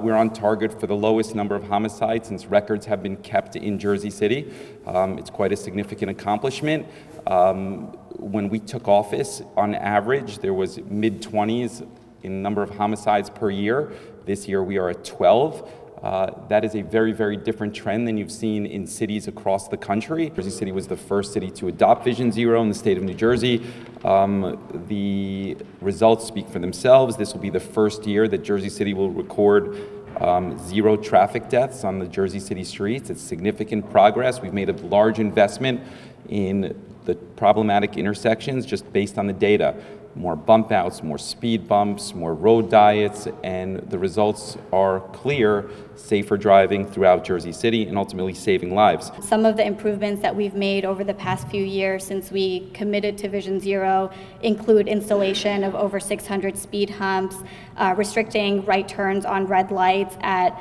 We're on target for the lowest number of homicides since records have been kept in Jersey City. Um, it's quite a significant accomplishment. Um, when we took office, on average, there was mid 20s in number of homicides per year. This year we are at 12. Uh, that is a very, very different trend than you've seen in cities across the country. Jersey City was the first city to adopt Vision Zero in the state of New Jersey. Um, the results speak for themselves. This will be the first year that Jersey City will record um, zero traffic deaths on the Jersey City streets. It's significant progress. We've made a large investment in the problematic intersections just based on the data more bump outs, more speed bumps, more road diets, and the results are clear, safer driving throughout Jersey City and ultimately saving lives. Some of the improvements that we've made over the past few years since we committed to Vision Zero include installation of over 600 speed humps, uh, restricting right turns on red lights at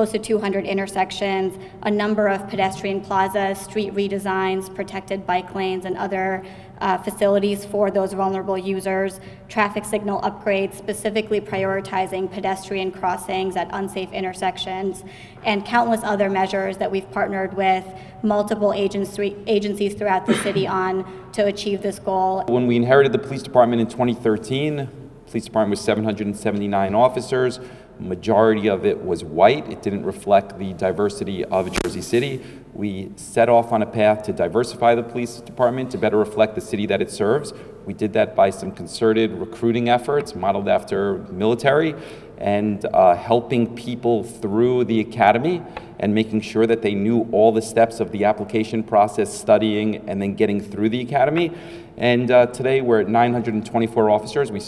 close to 200 intersections, a number of pedestrian plazas, street redesigns, protected bike lanes, and other uh, facilities for those vulnerable users, traffic signal upgrades, specifically prioritizing pedestrian crossings at unsafe intersections, and countless other measures that we've partnered with multiple agencies throughout the city on to achieve this goal. When we inherited the police department in 2013, the police department was 779 officers majority of it was white. It didn't reflect the diversity of Jersey City. We set off on a path to diversify the police department to better reflect the city that it serves. We did that by some concerted recruiting efforts modeled after military and uh, helping people through the academy and making sure that they knew all the steps of the application process, studying, and then getting through the academy. And uh, today we're at 924 officers. We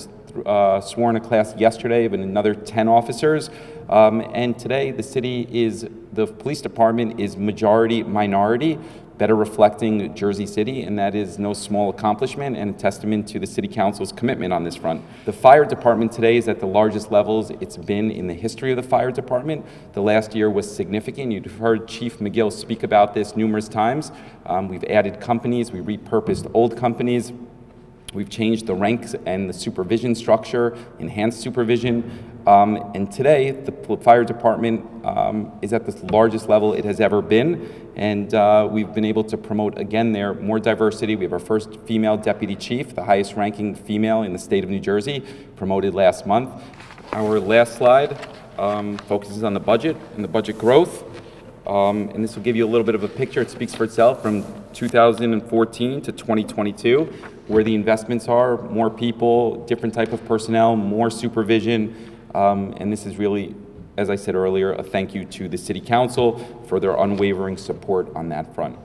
uh, sworn a class yesterday of another 10 officers. Um, and today the city is, the police department is majority minority, better reflecting Jersey City, and that is no small accomplishment and a testament to the City Council's commitment on this front. The fire department today is at the largest levels it's been in the history of the fire department. The last year was significant. You've heard Chief McGill speak about this numerous times. Um, we've added companies, we repurposed old companies. We've changed the ranks and the supervision structure, enhanced supervision, um, and today the fire department um, is at the largest level it has ever been, and uh, we've been able to promote again there more diversity. We have our first female deputy chief, the highest ranking female in the state of New Jersey, promoted last month. Our last slide um, focuses on the budget and the budget growth. Um, and this will give you a little bit of a picture. It speaks for itself from 2014 to 2022, where the investments are, more people, different type of personnel, more supervision, um, and this is really, as I said earlier, a thank you to the City Council for their unwavering support on that front.